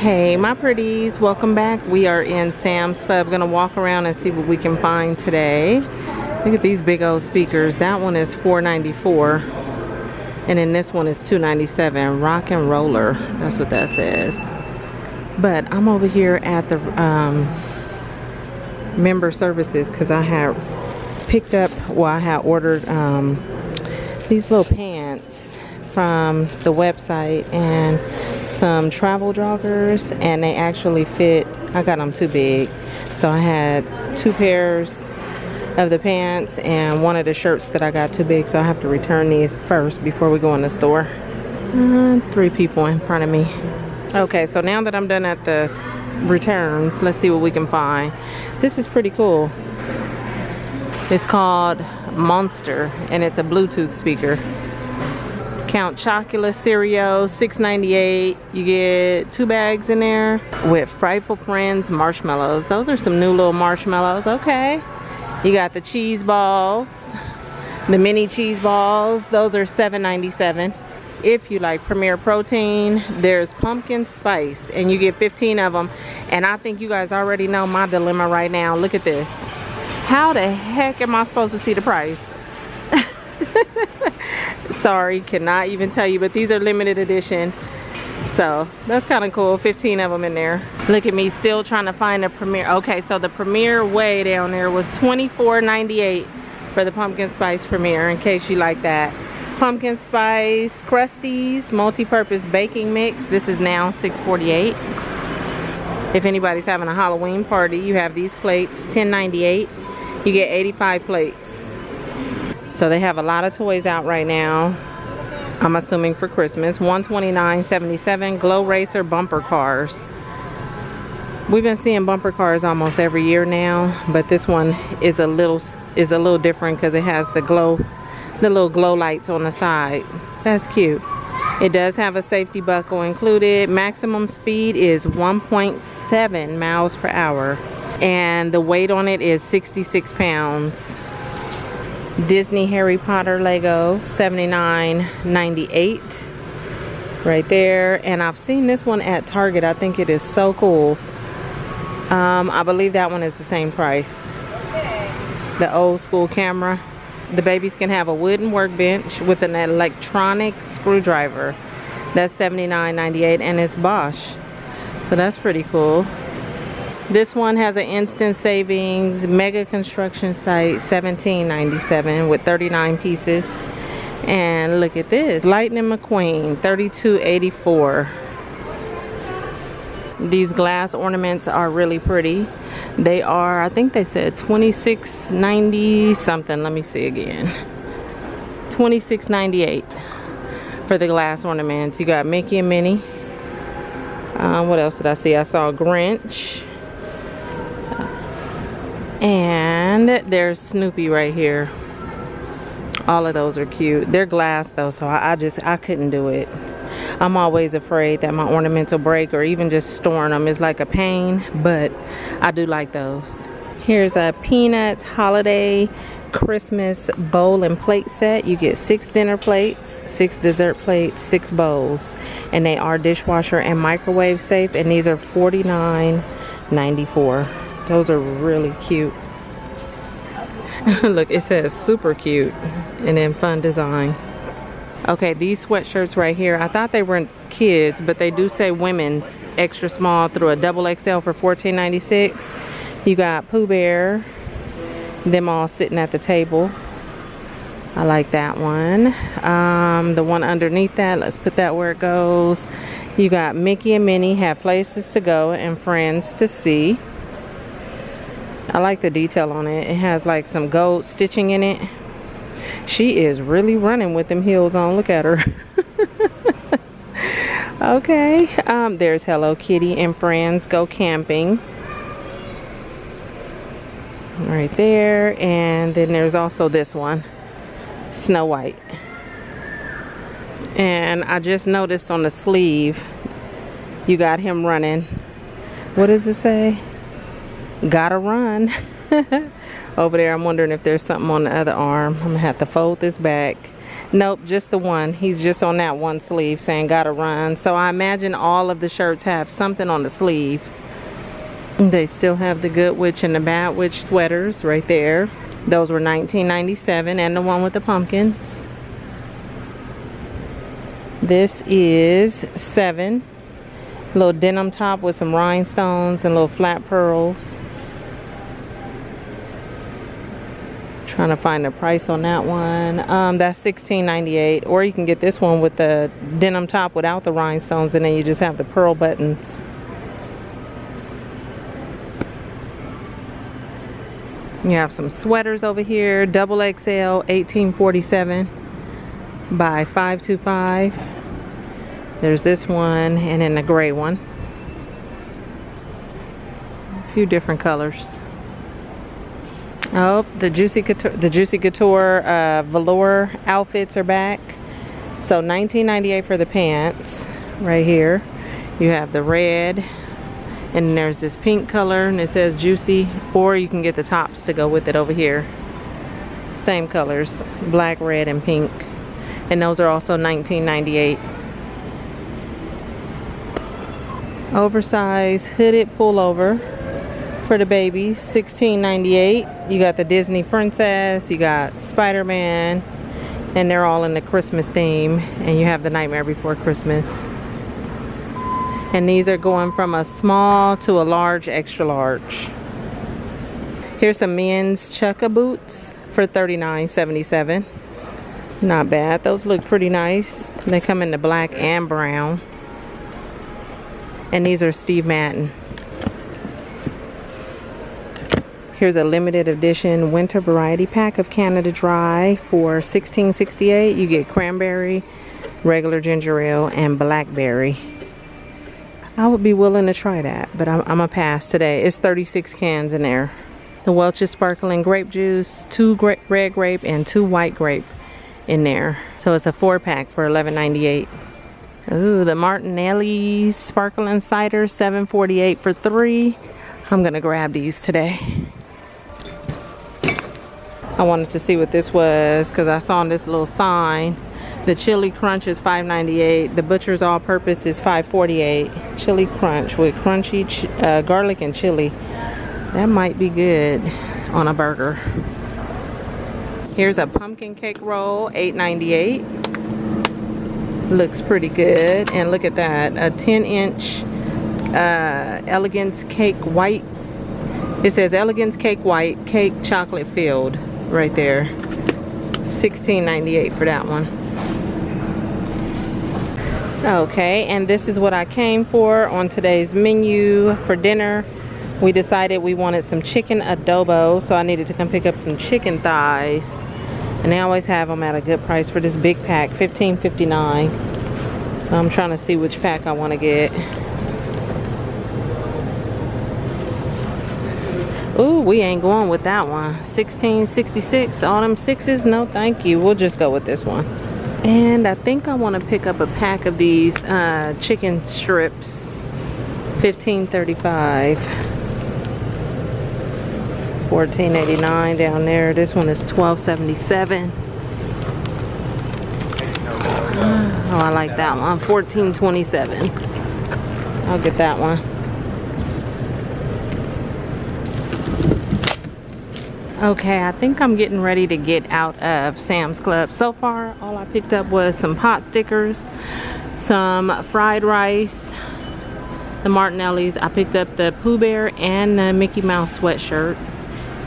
Hey my pretties, welcome back. We are in Sam's Club. Gonna walk around and see what we can find today. Look at these big old speakers. That one is $4.94. And then this one is $2.97. Rock and Roller. That's what that says. But I'm over here at the um, member services because I had picked up, well I had ordered um, these little pants from the website and some travel joggers and they actually fit I got them too big. So I had two pairs of the pants and one of the shirts that I got too big so I have to return these first before we go in the store. Uh, three people in front of me. Okay so now that I'm done at the returns let's see what we can find. This is pretty cool. It's called Monster and it's a Bluetooth speaker Count Chocula cereal, $6.98. You get two bags in there with Frightful Friends marshmallows. Those are some new little marshmallows. Okay. You got the cheese balls, the mini cheese balls. Those are $7.97. If you like Premier Protein, there's pumpkin spice and you get 15 of them. And I think you guys already know my dilemma right now. Look at this. How the heck am I supposed to see the price? sorry cannot even tell you but these are limited edition. So that's kind of cool 15 of them in there. Look at me still trying to find a Premier okay so the Premier way down there was 24.98 for the pumpkin spice Premier in case you like that. Pumpkin spice Krusteaz multi-purpose baking mix this is now 6.48 if anybody's having a halloween party you have these plates 10.98 you get 85 plates so they have a lot of toys out right now. I'm assuming for Christmas. 129.77 Glow Racer bumper cars. We've been seeing bumper cars almost every year now, but this one is a little is a little different because it has the glow the little glow lights on the side. That's cute. It does have a safety buckle included. Maximum speed is 1.7 miles per hour and the weight on it is 66 pounds. Disney Harry Potter Lego 79.98 right there. And I've seen this one at Target. I think it is so cool. Um, I believe that one is the same price. The old school camera. The babies can have a wooden workbench with an electronic screwdriver. That's 79.98 and it's Bosch. So that's pretty cool this one has an instant savings mega construction site 17.97 with 39 pieces. And look at this, Lightning McQueen 32.84. These glass ornaments are really pretty. They are, I think they said 26.90 something. Let me see again. 26.98 for the glass ornaments. You got Mickey and Minnie. Um, what else did I see? I saw Grinch and there's Snoopy right here. All of those are cute. They're glass though so I, just I couldn't do it. I'm always afraid that my ornaments will break or even just storing them is like a pain but I do like those. Here's a Peanuts holiday Christmas bowl and plate set. You get six dinner plates six dessert plates six bowls and they are dishwasher and microwave safe and these are 49.94 those are really cute. Look, it says super cute and then fun design. Okay, these sweatshirts right here, I thought they weren't kids, but they do say women's extra small through a double XL for $14.96. You got Pooh Bear, them all sitting at the table. I like that one. Um, the one underneath that, let's put that where it goes. You got Mickey and Minnie have places to go and friends to see. I like the detail on it. It has like some gold stitching in it. She is really running with them heels on. Look at her. okay. Um, there's Hello Kitty and Friends Go Camping. Right there. And then there's also this one. Snow White. And I just noticed on the sleeve, you got him running. What does it say? Gotta run over there I'm wondering if there's something on the other arm I'm gonna have to fold this back Nope, just the one. He's just on that one sleeve saying gotta run. So I imagine all of the shirts have something on the sleeve. They still have the Good Witch and the Bad Witch sweaters right there. Those were 1997 and the one with the pumpkins. This is seven. Little denim top with some rhinestones and little flat pearls. Trying to find the price on that one. Um, that's $16.98. Or you can get this one with the denim top without the rhinestones and then you just have the pearl buttons. You have some sweaters over here, double XL, 1847 by 525. There's this one and then the gray one. A few different colors. Oh, the Juicy Couture, the Juicy Couture uh, velour outfits are back. So 19.98 for the pants right here. You have the red and there's this pink color and it says Juicy or you can get the tops to go with it over here. Same colors, black, red, and pink. And those are also 19.98. Oversized hooded pullover for the babies, 16.98. You got the Disney Princess, you got Spider-Man, and they're all in the Christmas theme. And you have the Nightmare Before Christmas. And these are going from a small to a large, extra large. Here's some men's chukka boots for $39.77. Not bad. Those look pretty nice. They come in the black and brown. And these are Steve Madden. Here's a limited edition winter variety pack of Canada Dry for $16.68. You get cranberry, regular ginger ale, and blackberry. I would be willing to try that, but I'm, I'm a pass today. It's 36 cans in there. The Welch's Sparkling Grape Juice, two red grape and two white grape in there. So it's a four pack for $11.98. Ooh, the Martinelli's Sparkling Cider, 7.48 for three. I'm gonna grab these today. I wanted to see what this was because I saw on this little sign. The chili crunch is $5.98. The butcher's all-purpose is $5.48. Chili crunch with crunchy ch uh, garlic and chili. That might be good on a burger. Here's a pumpkin cake roll, $8.98. Looks pretty good. And look at that, a 10 inch uh, Elegance Cake White. It says Elegance Cake White, cake chocolate filled right there. $16.98 for that one. Okay, and this is what I came for on today's menu for dinner. We decided we wanted some chicken adobo, so I needed to come pick up some chicken thighs. And they always have them at a good price for this big pack, $15.59. So I'm trying to see which pack I want to get. Ooh, we ain't going with that one. 1666, all them sixes, no thank you. We'll just go with this one. And I think I want to pick up a pack of these uh, chicken strips. 1535. 14.89 down there. This one is 12.77. Oh, I like that one. 14.27. I'll get that one. Okay, I think I'm getting ready to get out of Sam's Club. So far, all I picked up was some pot stickers, some fried rice, the Martinelli's. I picked up the Pooh Bear and the Mickey Mouse sweatshirt.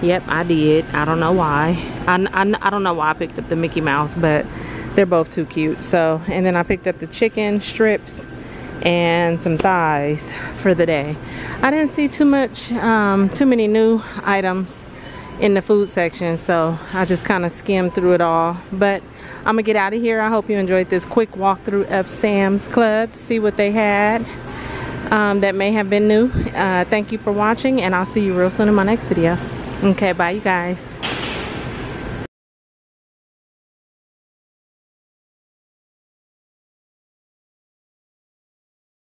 Yep, I did. I don't know why. I, I, I don't know why I picked up the Mickey Mouse, but they're both too cute. So, and then I picked up the chicken strips and some thighs for the day. I didn't see too much, um, too many new items in the food section so I just kind of skimmed through it all. But I'm gonna get out of here. I hope you enjoyed this quick walkthrough of Sam's Club to see what they had um, that may have been new. Uh, thank you for watching and I'll see you real soon in my next video. Okay bye you guys